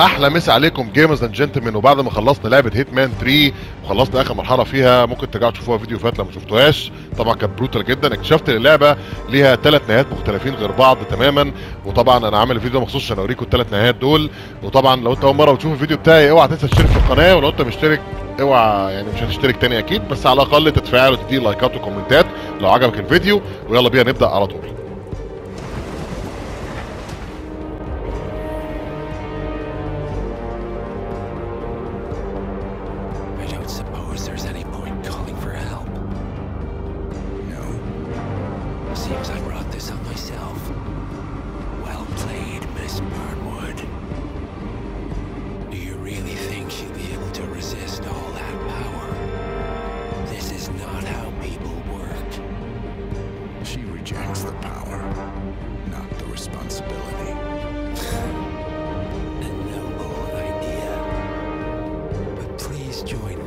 أحلى مسا عليكم gamers and gentlemen وبعد ما خلصنا لعبة Hitman 3 وخلصنا آخر مرحلة فيها ممكن ترجعوا تشوفوها فيديو فات لو ما شفتوهاش. طبعا كانت brutal جدا اكتشفت إن اللعبة ليها ثلاث نهايات مختلفين غير بعض تماما. وطبعا أنا عامل الفيديو مخصوص عشان أوريكم الثلاث نهايات دول. وطبعا لو أنت أول مرة بتشوف الفيديو بتاعي اوعى تنسى تشترك في القناة. ولو أنت مشترك اوعى يعني مش هتشترك تاني أكيد بس على الأقل تتفاعل وتدي لايكات وكومنتات لو عجبك الفيديو. ويلا بينا نبدأ على طول. join.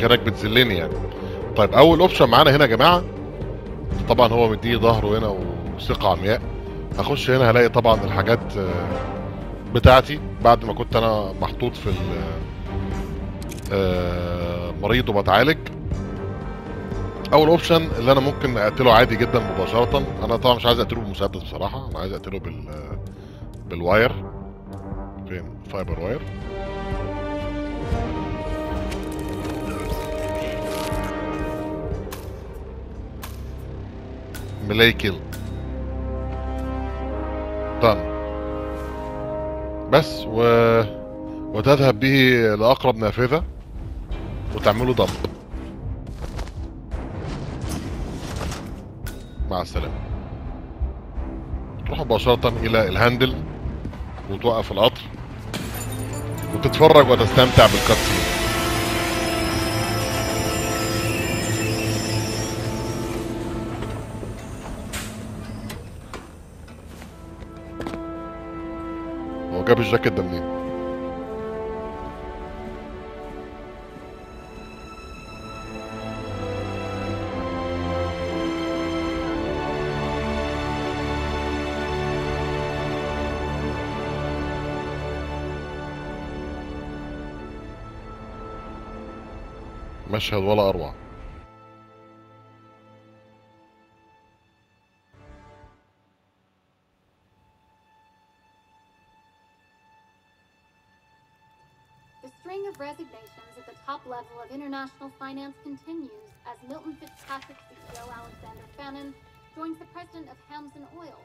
كانك بتذلني يعني. طيب أول option معانا هنا يا جماعة طبعا هو مديه ظهره هنا وثقة عمياء. هخش هنا هلاقي طبعا الحاجات آه، بتاعتي بعد ما كنت أنا محطوط في آه، مريض وبتعالج. أول option اللي أنا ممكن أقتله عادي جدا مباشرة أنا طبعا مش عايز أقتله بالمسدس بصراحة أنا عايز أقتله بال بال wire فين؟ فايبر واير ملاي كيل done بس و... وتذهب به لأقرب نافذة وتعمله ضم. مع السلامة. تروح مباشرة إلى الهاندل وتوقف القطر وتتفرج وتستمتع بالكاتسين جاب الجاكيت ده منين؟ مشهد ولا أروع of resignations at the top level of international finance continues as Milton Fitzpatrick CEO Alexander Fannin joins the president of Hamson Oil,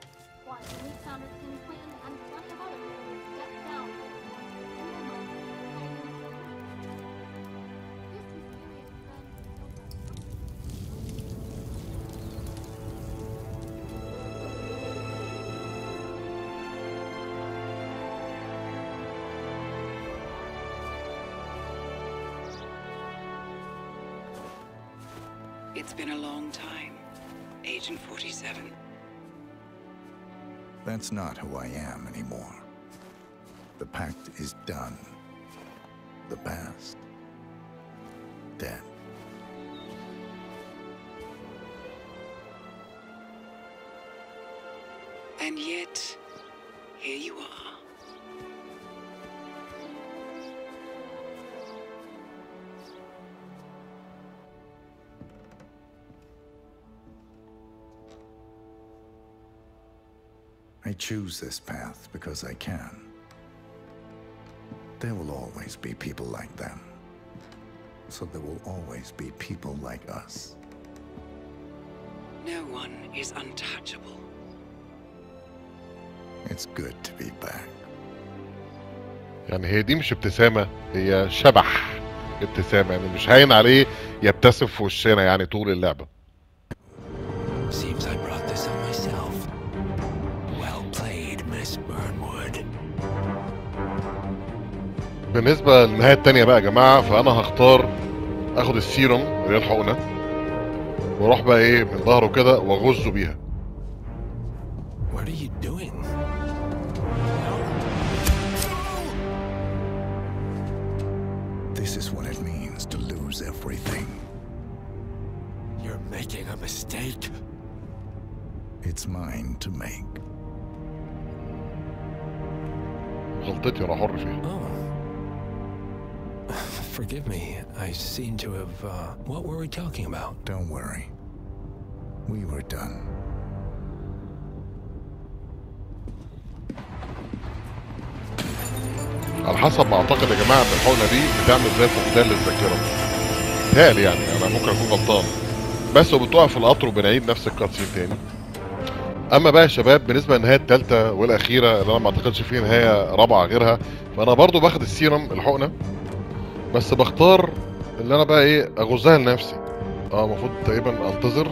It's been a long time. Agent 47. That's not who I am anymore. The pact is done. The past. Dead. And yet, here you are. I choose this path because I can. There will always be people like them. So there will always be people like us. No one is untouchable. It's good to be back. يعني هي دي مش ابتسامة هي شبح ابتسامة يعني مش هاين عليه يبتسم في وشنا يعني طول اللعبة Seems I بالنسبة للنهاية التانية بقى يا جماعة فأنا هختار آخد السيروم اللي هي الحقنة وأروح بقى إيه من ظهره كده وأغزه بيها What are you doing? This is what it means to lose everything. You're making a mistake. It's mine to make. غلطتي أنا حر فيها Oh. Forgive me. I seem to have. Uh, what were we talking about? Don't worry. We were done. على حسب ما أعتقد يا جماعة إن الحقنة دي بتعمل زي فقدان للذاكرة تهيألي يعني أنا ممكن أكون غلطان بس وبتقع في القطر وبنعيد نفس الكاتسين تاني أما بقى يا شباب بالنسبة للنهايه الثالثه والأخيرة اللي أنا ما أعتقدش فيه نهاية رابعة غيرها فأنا برضو باخد السيرم الحقنة بس بختار اللي أنا بقى إيه أغزها لنفسي. آه المفروض تقريبا أنتظر.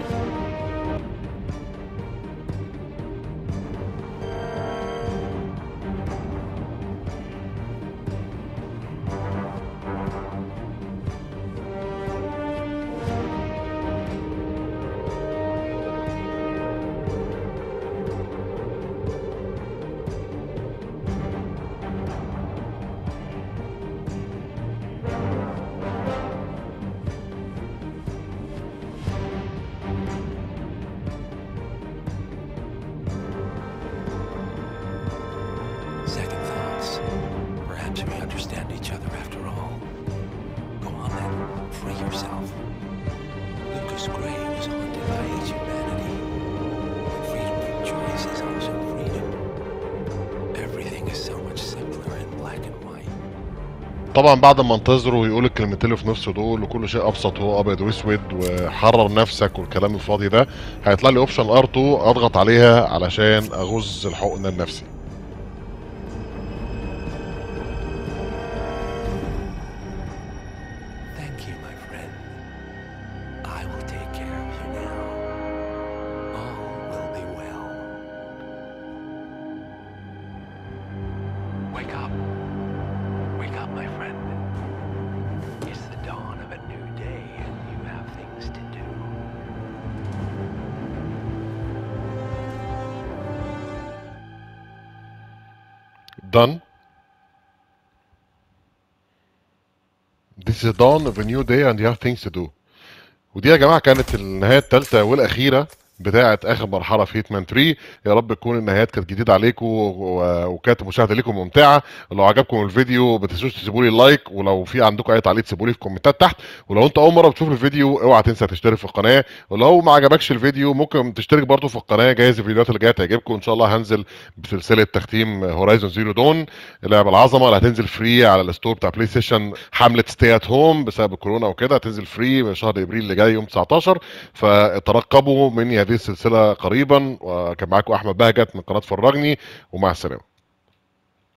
طبعا بعد ما انتظره ويقول الكلمتين اللي في نفسه دول وكل شيء أبسط هو أبيض وأسود وحرر نفسك والكلام الفاضي ده هيطلع لي option R 2 أضغط عليها علشان أغز الحقنه لنفسي Thank you, done This is dawn of a new day and you have things to do ودي يا جماعة كانت النهايه الثالثه والاخيره بتاعة آخر مرحلة في هيتمان 3 يا رب تكون النهايات كانت جديدة عليكم وكانت المشاهده ليكم ممتعة. لو عجبكم الفيديو ما تنسوش تسيبوا لي like ولو في عندكم أي تعليق تسيبوا لي في الكومنتات تحت. ولو أنت أول مرة بتشوف الفيديو اوعى تنسى تشترك في القناة. ولو ما عجبكش الفيديو ممكن تشترك برضو في القناة. جايز الفيديوهات اللي جاية تعجبكم. إن شاء الله هنزل بسلسلة تختيم هورايزون زيرو دون اللعبة العظمة اللي هتنزل free على ال store بتاع بلاي ستيشن حملة stay at home بسبب الكورونا وكده. هتنزل free من شهر إبريل اللي جاي يوم 19 فترقبوا مني هذه السلسلة قريبا وكان معاكم أحمد بهجت من قناة فرجني ومع السلامة.